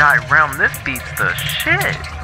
Die Realm, this beats the shit.